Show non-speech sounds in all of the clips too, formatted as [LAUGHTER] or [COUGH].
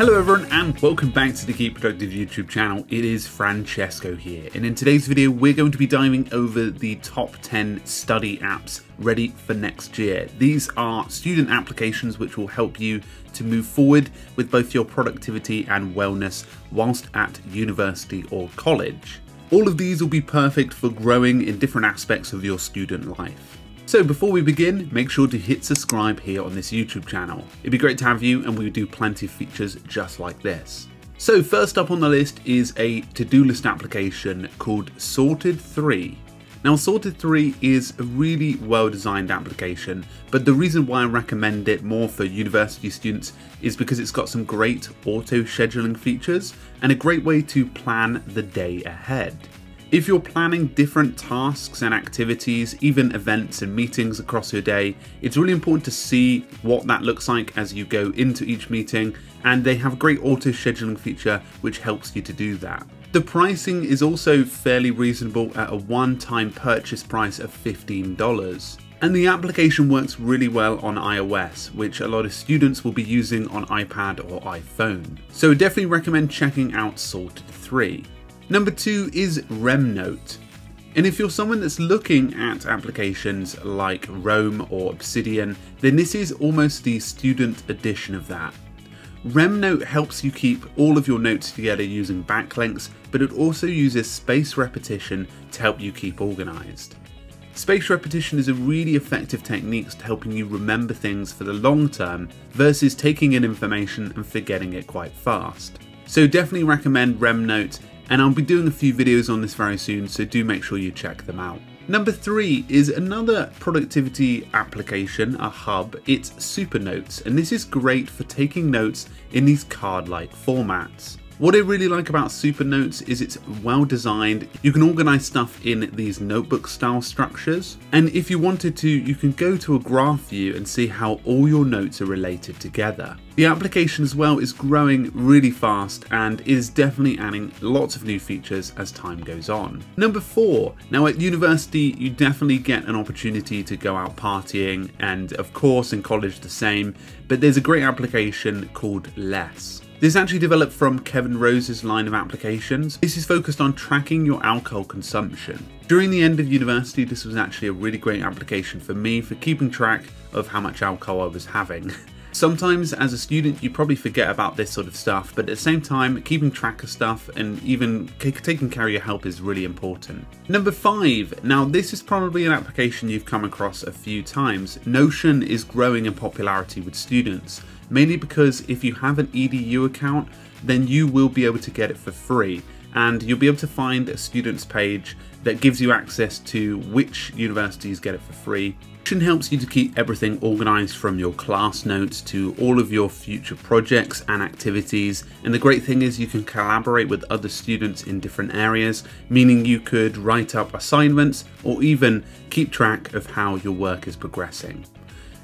Hello everyone and welcome back to the Keep Productive YouTube channel. It is Francesco here and in today's video we're going to be diving over the top 10 study apps ready for next year. These are student applications which will help you to move forward with both your productivity and wellness whilst at university or college. All of these will be perfect for growing in different aspects of your student life. So before we begin, make sure to hit subscribe here on this YouTube channel. It'd be great to have you and we do plenty of features just like this. So first up on the list is a to-do list application called Sorted 3. Now Sorted 3 is a really well designed application, but the reason why I recommend it more for university students is because it's got some great auto scheduling features and a great way to plan the day ahead. If you're planning different tasks and activities, even events and meetings across your day, it's really important to see what that looks like as you go into each meeting, and they have a great auto scheduling feature which helps you to do that. The pricing is also fairly reasonable at a one time purchase price of $15. And the application works really well on iOS, which a lot of students will be using on iPad or iPhone. So definitely recommend checking out Sorted 3. Number two is RemNote. And if you're someone that's looking at applications like Roam or Obsidian, then this is almost the student edition of that. RemNote helps you keep all of your notes together using backlinks, but it also uses space repetition to help you keep organized. Space repetition is a really effective technique to helping you remember things for the long term versus taking in information and forgetting it quite fast. So definitely recommend RemNote and I'll be doing a few videos on this very soon, so do make sure you check them out. Number three is another productivity application, a hub. It's Supernotes, and this is great for taking notes in these card-like formats. What I really like about Supernotes is it's well designed. You can organize stuff in these notebook style structures. And if you wanted to, you can go to a graph view and see how all your notes are related together. The application as well is growing really fast and is definitely adding lots of new features as time goes on. Number four, now at university you definitely get an opportunity to go out partying and of course in college the same, but there's a great application called Less. This actually developed from Kevin Rose's line of applications. This is focused on tracking your alcohol consumption. During the end of university, this was actually a really great application for me for keeping track of how much alcohol I was having. [LAUGHS] Sometimes as a student you probably forget about this sort of stuff, but at the same time keeping track of stuff and even taking care of your health is really important. Number 5. Now this is probably an application you've come across a few times. Notion is growing in popularity with students mainly because if you have an EDU account, then you will be able to get it for free and you'll be able to find a students page that gives you access to which universities get it for free. Notion helps you to keep everything organized from your class notes to all of your future projects and activities. And the great thing is you can collaborate with other students in different areas, meaning you could write up assignments or even keep track of how your work is progressing.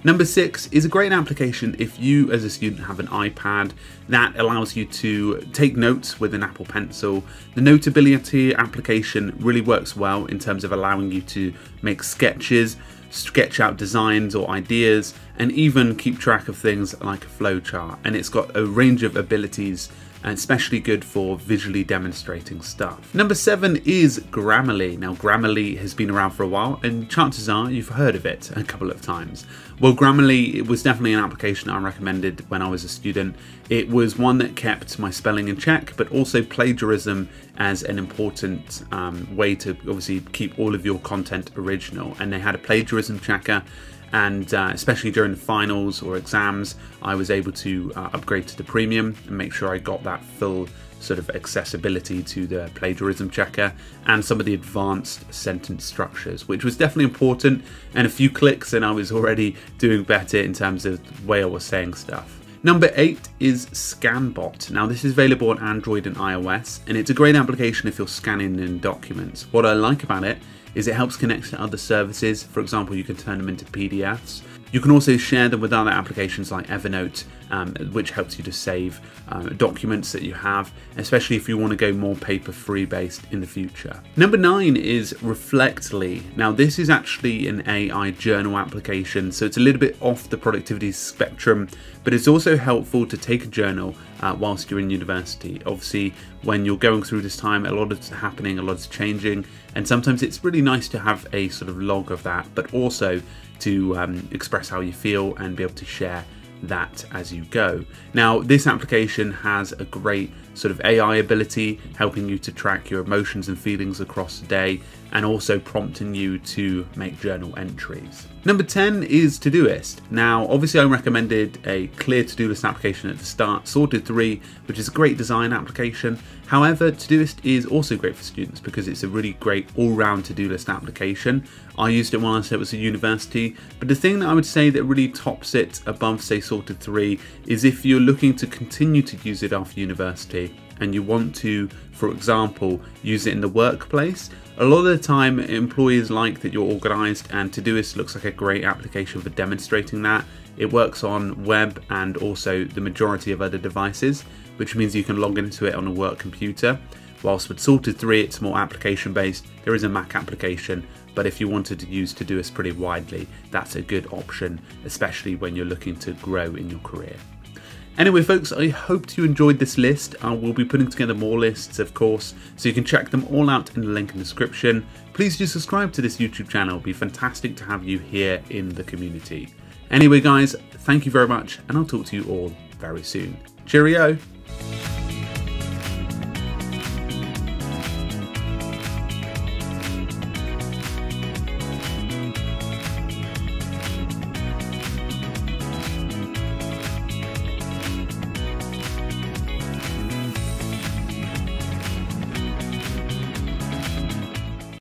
Number six is a great application if you as a student have an iPad that allows you to take notes with an Apple Pencil. The Notability application really works well in terms of allowing you to make sketches, sketch out designs or ideas, and even keep track of things like a flowchart. And it's got a range of abilities and especially good for visually demonstrating stuff. Number seven is Grammarly. Now Grammarly has been around for a while and chances are you've heard of it a couple of times. Well Grammarly it was definitely an application I recommended when I was a student. It was one that kept my spelling in check but also plagiarism as an important um, way to obviously keep all of your content original and they had a plagiarism checker and uh, especially during the finals or exams, I was able to uh, upgrade to the premium and make sure I got that full sort of accessibility to the plagiarism checker and some of the advanced sentence structures, which was definitely important. And a few clicks, and I was already doing better in terms of the way I was saying stuff. Number eight is ScanBot. Now this is available on Android and iOS, and it's a great application if you're scanning in documents. What I like about it is it helps connect to other services. For example, you can turn them into PDFs. You can also share them with other applications like Evernote, um, which helps you to save um, documents that you have, especially if you want to go more paper free based in the future. Number nine is Reflectly. Now, this is actually an AI journal application, so it's a little bit off the productivity spectrum, but it's also helpful to take a journal uh, whilst you're in university. Obviously, when you're going through this time, a lot is happening, a lot is changing, and sometimes it's really nice to have a sort of log of that, but also to um, express how you feel and be able to share that as you go. Now, this application has a great sort of AI ability, helping you to track your emotions and feelings across the day, and also prompting you to make journal entries. Number 10 is Todoist. Now, obviously, I recommended a clear to do list application at the start, Sorted 3, which is a great design application. However, Todoist is also great for students because it's a really great all round to do list application. I used it when I was at university, but the thing that I would say that really tops it above, say, Sorted 3 is if you're looking to continue to use it after university and you want to, for example, use it in the workplace, a lot of the time employers like that you're organized and Todoist looks like a great application for demonstrating that. It works on web and also the majority of other devices, which means you can log into it on a work computer. Whilst with Sorted 3 it's more application based, there is a Mac application, but if you wanted to use Todoist pretty widely, that's a good option, especially when you're looking to grow in your career. Anyway, folks, I hope you enjoyed this list. I will be putting together more lists, of course, so you can check them all out in the link in the description. Please do subscribe to this YouTube channel. It'll be fantastic to have you here in the community. Anyway, guys, thank you very much, and I'll talk to you all very soon. Cheerio!